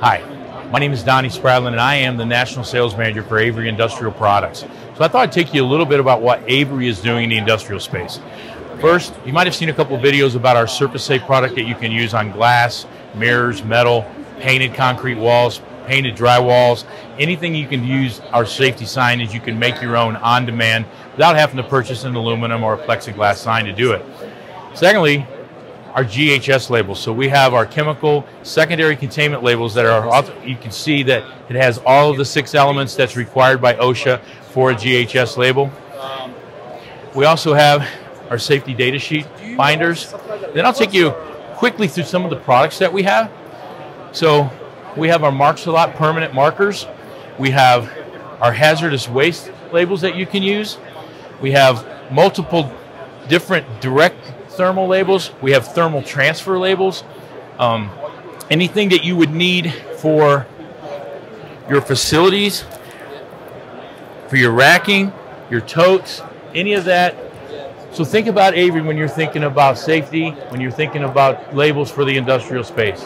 Hi, my name is Donnie Spradlin and I am the National Sales Manager for Avery Industrial Products. So I thought I'd take you a little bit about what Avery is doing in the industrial space. First, you might have seen a couple videos about our Surface Safe product that you can use on glass, mirrors, metal, painted concrete walls, painted drywalls, anything you can use our safety signage, you can make your own on demand without having to purchase an aluminum or a plexiglass sign to do it. Secondly, our GHS labels. So we have our chemical secondary containment labels that are, you can see that it has all of the six elements that's required by OSHA for a GHS label. We also have our safety data sheet binders. Then I'll take you quickly through some of the products that we have. So we have our Marks a Lot permanent markers. We have our hazardous waste labels that you can use. We have multiple different direct thermal labels. We have thermal transfer labels. Um, anything that you would need for your facilities, for your racking, your totes, any of that. So think about Avery when you're thinking about safety, when you're thinking about labels for the industrial space.